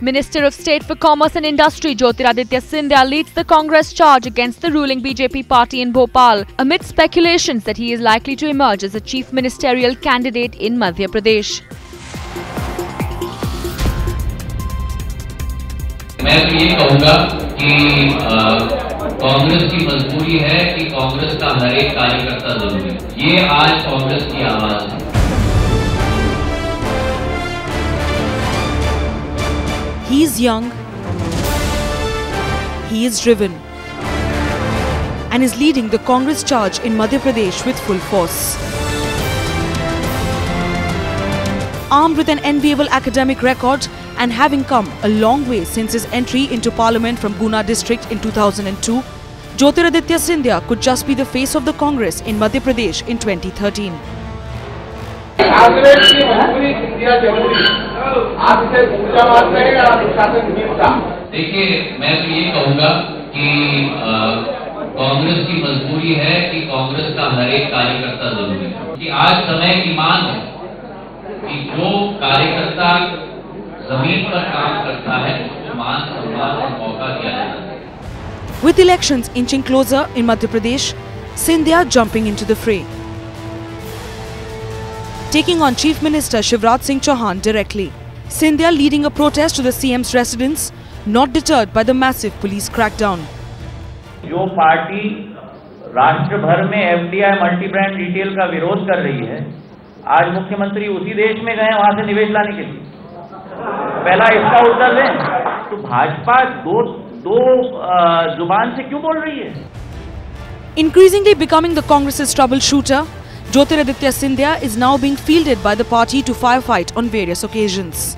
Minister of State for Commerce and Industry Jyotiraditya Scindia leads the Congress charge against the ruling BJP party in Bhopal amid speculations that he is likely to emerge as a chief ministerial candidate in Madhya Pradesh. मैं तो ये कहूँगा कि कांग्रेस की मजबूरी है कि कांग्रेस का हर एक कार्यकर्ता ज़रूरी है ये आज कांग्रेस की आवाज़ है He is young, he is driven, and is leading the Congress charge in Madhya Pradesh with full force. Armed with an enviable academic record and having come a long way since his entry into parliament from Guna district in 2002, Jyotiraditya Scindia could just be the face of the Congress in Madhya Pradesh in 2013. Congress की मजबूरी सिंधिया ज़रूरी आपसे ऊँचा बात रहेगा अनुशासनहीनता देखिए मैं तो ये कहूँगा कि कांग्रेस की मजबूरी है कि कांग्रेस का हर एक कार्यकर्ता ज़रूरी है। कि आज समय की मांग है कि जो कार्यकर्ता ज़मीन पर काम करता है उसको मान सम्मान और मौका दिया जाना चाहिए With elections inching closer in Madhya Pradesh, Scindia jumping into the fray. taking on Chief Minister Shivraj Singh Chouhan directly. Scindia leading a protest to the CM's residence, not deterred by the massive police crackdown. जो party राष्ट्रभर में FDI multi brand retail का विरोध कर रही है आज मुख्यमंत्री उसी देश में गए वहां से निवेश लाने के लिए पहला इसका उत्तर दें तो भाजपा दो दो जुबान से क्यों बोल रही है Increasingly becoming the Congress's troubleshooter, Jyotiraditya Scindia is now being fielded by the party to firefight on various occasions.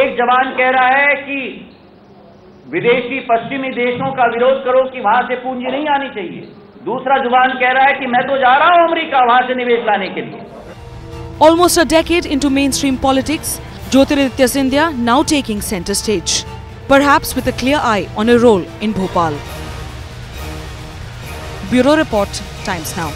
एक जवान कह रहा है कि विदेशी पश्चिमी देशों का विरोध करो कि वहां से पूंजी नहीं आनी चाहिए दूसरा जवान कह रहा है कि मैं तो जा रहा हूं अमेरिका वहां से निवेश लाने के लिए Almost a decade into mainstream politics, Jyotiraditya Scindia now taking center stage, perhaps with a clear eye on a role in Bhopal. Bureau Report, Times Now.